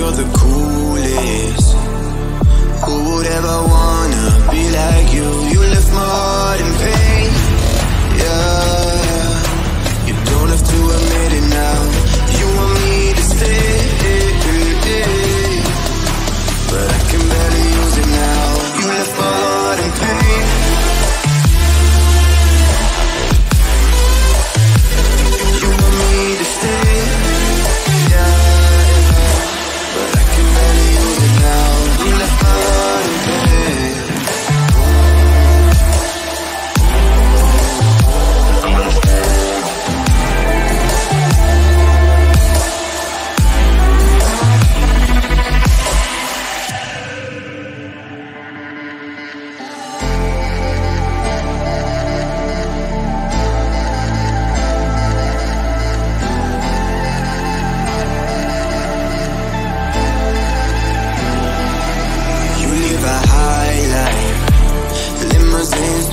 you're the coolest Who would ever wanna be like you? You left my heart in pain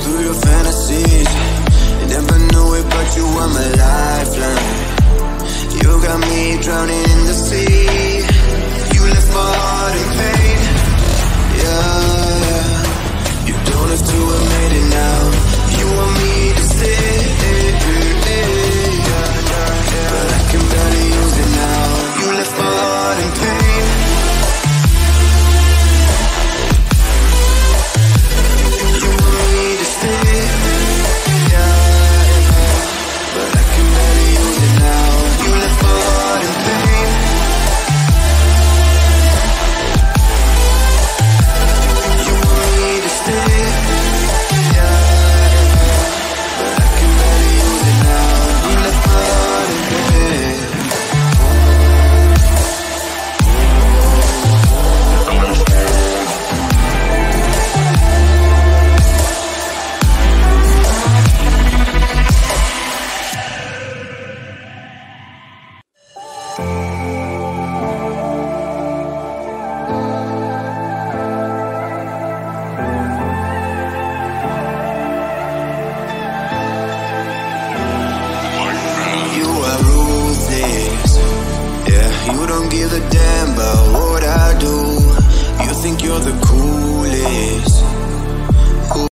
through your fantasies. I never knew it, but you were my lifeline. You got me drowning in the sea. You left my heart in pain. Yeah, yeah. You don't have to admit it now. You want me